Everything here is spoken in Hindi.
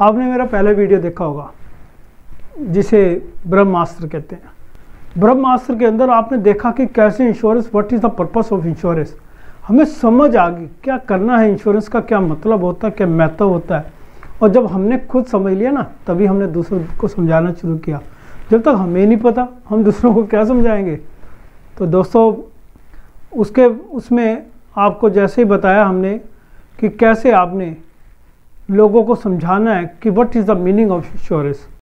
आपने मेरा पहला वीडियो देखा होगा, जिसे ब्रह्मास्त्र कहते हैं। ब्रह्मास्त्र के अंदर आपने देखा कि कैसे insurance what is the purpose of insurance हमें समझ आ गई, क्या करना है इंश्योरेंस का, क्या मतलब होता है, क्या महत्व होता है। और जब हमने खुद समझ लिया ना, तभी हमने दूसरों को समझाना शुरू किया। जब तक हमें नहीं पता, हम दूसरों को क्या समझाएँगे? तो दोस्तों, उसके, उसमें आपको जैसे ही बताया हमने कि कैसे आपने लोगों को समझाना है कि what is the meaning of insurance